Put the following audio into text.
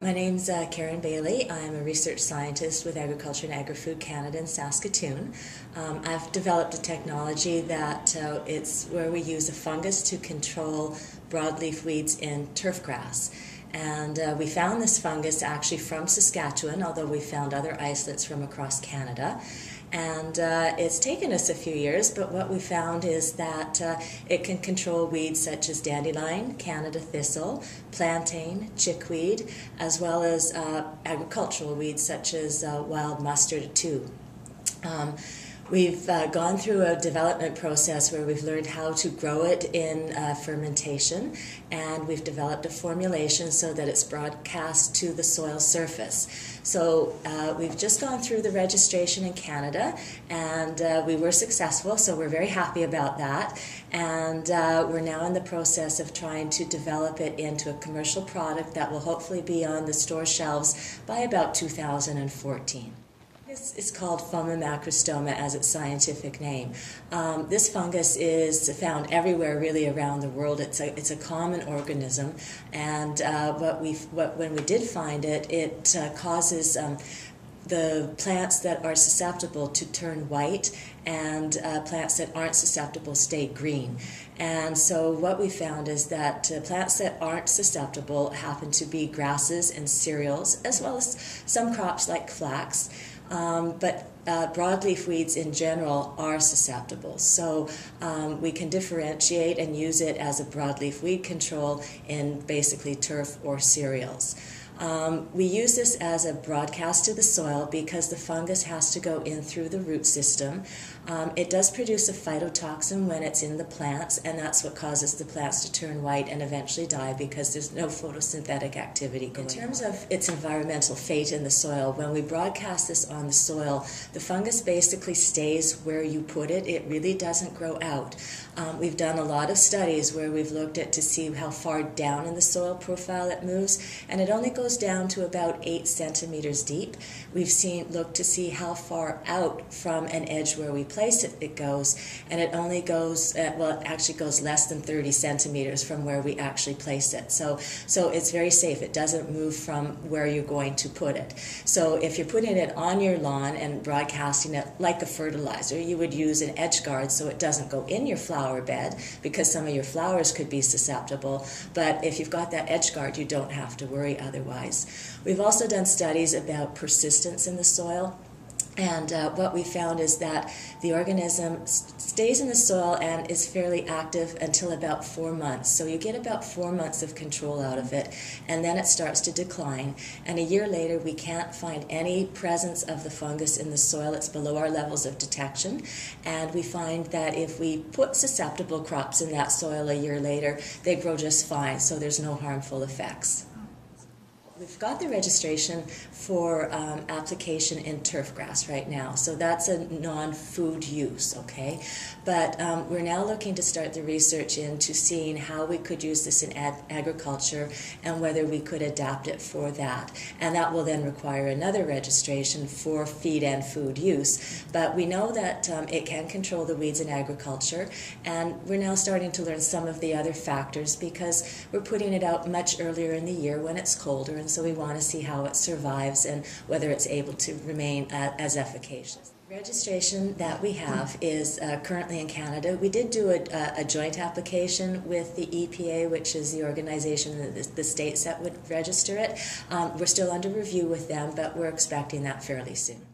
My name's uh, Karen Bailey. I'm a research scientist with Agriculture and Agri-Food Canada in Saskatoon. Um, I've developed a technology that uh, it's where we use a fungus to control broadleaf weeds in turf grass. And uh, we found this fungus actually from Saskatchewan, although we found other isolates from across Canada. And uh, it's taken us a few years, but what we found is that uh, it can control weeds such as dandelion, Canada thistle, plantain, chickweed, as well as uh, agricultural weeds such as uh, wild mustard too. Um, We've uh, gone through a development process where we've learned how to grow it in uh, fermentation, and we've developed a formulation so that it's broadcast to the soil surface. So uh, we've just gone through the registration in Canada, and uh, we were successful, so we're very happy about that. And uh, we're now in the process of trying to develop it into a commercial product that will hopefully be on the store shelves by about 2014. This is called Phoma macrostoma as its scientific name. Um, this fungus is found everywhere, really, around the world. It's a, it's a common organism, and uh, what we what, when we did find it, it uh, causes um, the plants that are susceptible to turn white and uh, plants that aren't susceptible stay green. And so what we found is that uh, plants that aren't susceptible happen to be grasses and cereals, as well as some crops like flax. Um, but uh, broadleaf weeds in general are susceptible. So um, we can differentiate and use it as a broadleaf weed control in basically turf or cereals. Um, we use this as a broadcast to the soil because the fungus has to go in through the root system. Um, it does produce a phytotoxin when it's in the plants, and that's what causes the plants to turn white and eventually die because there's no photosynthetic activity going. In terms of its environmental fate in the soil, when we broadcast this on the soil, the fungus basically stays where you put it. It really doesn't grow out. Um, we've done a lot of studies where we've looked at to see how far down in the soil profile it moves, and it only goes down to about eight centimeters deep. We've seen looked to see how far out from an edge where we place it it goes, and it only goes uh, well, it actually goes less than 30 centimeters from where we actually place it. So, so it's very safe. It doesn't move from where you're going to put it. So, if you're putting it on your lawn and broadcasting it like a fertilizer, you would use an edge guard so it doesn't go in your flower bed because some of your flowers could be susceptible. But if you've got that edge guard, you don't have to worry otherwise. We've also done studies about persistence in the soil. And uh, what we found is that the organism stays in the soil and is fairly active until about four months. So you get about four months of control out of it, and then it starts to decline. And a year later, we can't find any presence of the fungus in the soil. It's below our levels of detection. And we find that if we put susceptible crops in that soil a year later, they grow just fine, so there's no harmful effects. We've got the registration for um, application in turf grass right now, so that's a non-food use, okay? But um, we're now looking to start the research into seeing how we could use this in ag agriculture and whether we could adapt it for that. And that will then require another registration for feed and food use. But we know that um, it can control the weeds in agriculture, and we're now starting to learn some of the other factors because we're putting it out much earlier in the year when it's colder and so we want to see how it survives and whether it's able to remain uh, as efficacious. Registration that we have is uh, currently in Canada. We did do a, a, joint application with the EPA, which is the organization, the, the states that would register it. Um, we're still under review with them, but we're expecting that fairly soon.